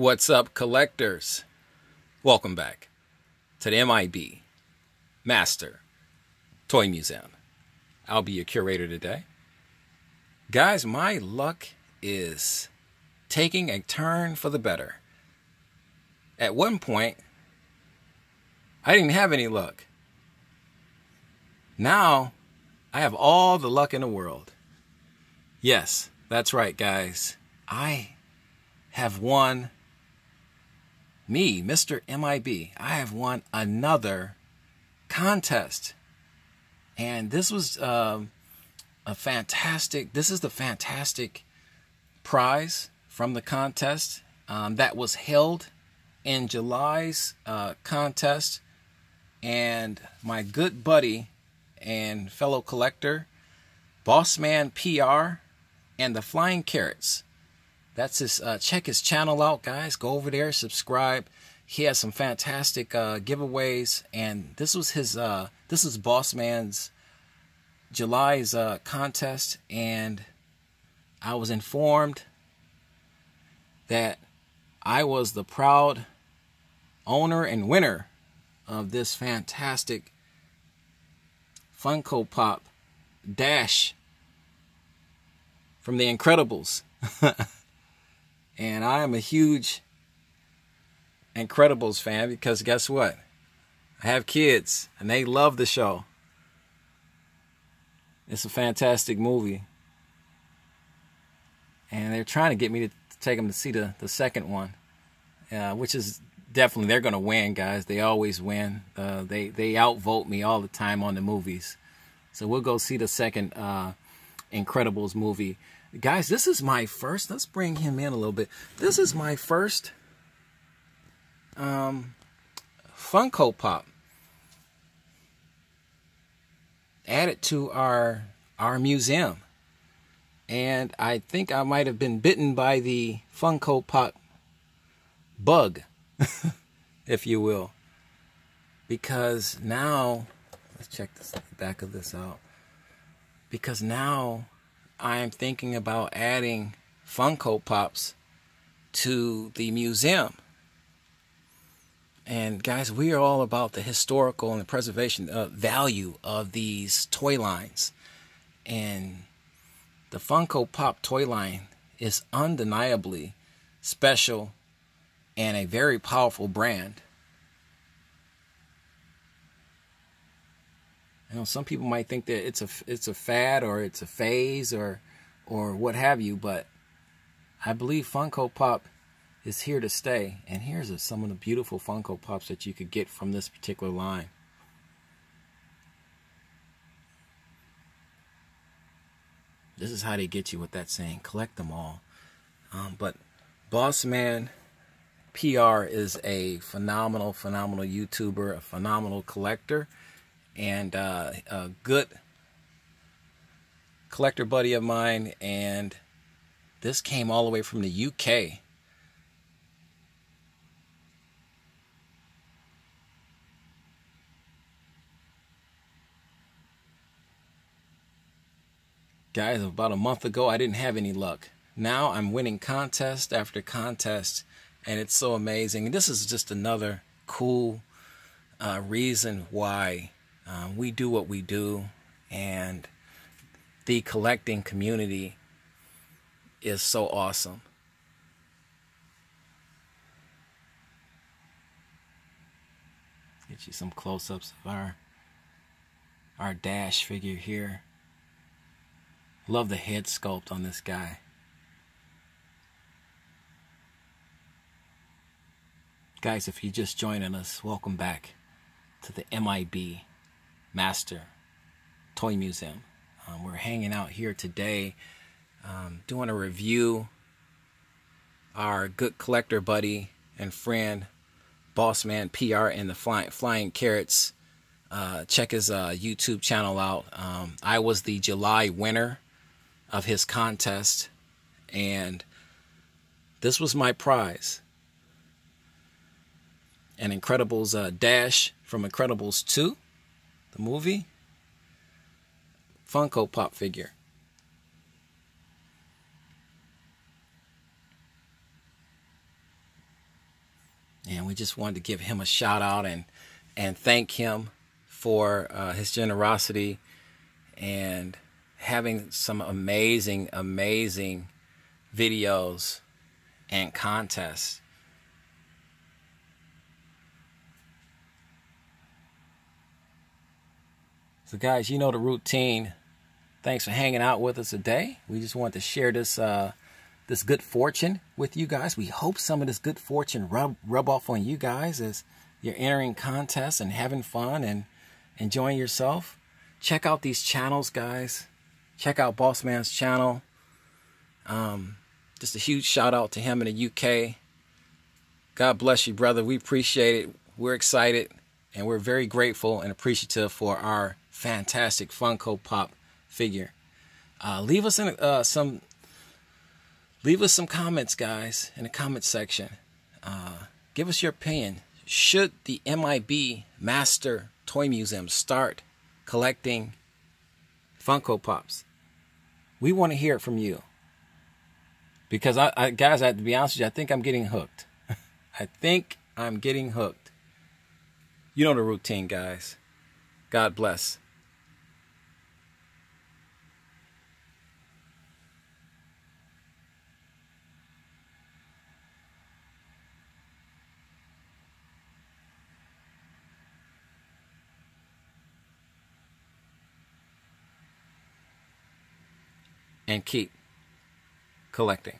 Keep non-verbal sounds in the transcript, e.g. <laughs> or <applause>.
What's up, collectors? Welcome back to the MIB Master Toy Museum. I'll be your curator today. Guys, my luck is taking a turn for the better. At one point, I didn't have any luck. Now, I have all the luck in the world. Yes, that's right, guys. I have won me, Mr. MIB, I have won another contest. And this was um, a fantastic, this is the fantastic prize from the contest um, that was held in July's uh, contest. And my good buddy and fellow collector, Bossman PR, and the Flying Carrots that's his uh, check his channel out guys. Go over there subscribe. He has some fantastic uh, giveaways and this was his uh, this is boss man's july's uh, contest and i was informed that i was the proud owner and winner of this fantastic funko pop dash from the incredibles <laughs> And I am a huge Incredibles fan because guess what? I have kids and they love the show. It's a fantastic movie. And they're trying to get me to take them to see the, the second one, uh, which is definitely, they're going to win, guys. They always win. Uh, they, they outvote me all the time on the movies. So we'll go see the second uh, Incredibles movie. Guys, this is my first. Let's bring him in a little bit. This is my first um, Funko Pop added to our our museum. And I think I might have been bitten by the Funko Pop bug, <laughs> if you will. Because now, let's check this back of this out. Because now I'm thinking about adding Funko Pops to the museum. And guys, we are all about the historical and the preservation uh, value of these toy lines. And the Funko Pop toy line is undeniably special and a very powerful brand. You know, some people might think that it's a it's a fad or it's a phase or or what have you, but I believe Funko Pop is here to stay. And here's a, some of the beautiful Funko Pops that you could get from this particular line. This is how they get you with that saying, collect them all. Um, but Bossman PR is a phenomenal, phenomenal YouTuber, a phenomenal collector and uh, a good collector buddy of mine, and this came all the way from the UK. Guys, about a month ago, I didn't have any luck. Now I'm winning contest after contest, and it's so amazing. And this is just another cool uh, reason why um, we do what we do, and the collecting community is so awesome. Get you some close-ups of our our dash figure here. Love the head sculpt on this guy. Guys, if you're just joining us, welcome back to the MIB Master Toy Museum. Um, we're hanging out here today um, doing a review. Our good collector buddy and friend, Bossman PR and the Flying, Flying Carrots. Uh, check his uh, YouTube channel out. Um, I was the July winner of his contest, and this was my prize. An Incredibles uh, Dash from Incredibles 2 the movie Funko Pop figure. And we just wanted to give him a shout out and and thank him for uh, his generosity and having some amazing, amazing videos and contests. So, guys, you know the routine. Thanks for hanging out with us today. We just want to share this uh, this good fortune with you guys. We hope some of this good fortune rub rub off on you guys as you're entering contests and having fun and enjoying yourself. Check out these channels, guys. Check out Bossman's channel. Um, just a huge shout out to him in the UK. God bless you, brother. We appreciate it. We're excited and we're very grateful and appreciative for our fantastic Funko Pop figure. Uh, leave us in uh, some leave us some comments, guys, in the comment section. Uh, give us your opinion. Should the MIB Master Toy Museum start collecting Funko Pops? We want to hear it from you. Because I, I guys, I have to be honest with you, I think I'm getting hooked. <laughs> I think I'm getting hooked. You know the routine, guys. God bless. And keep collecting.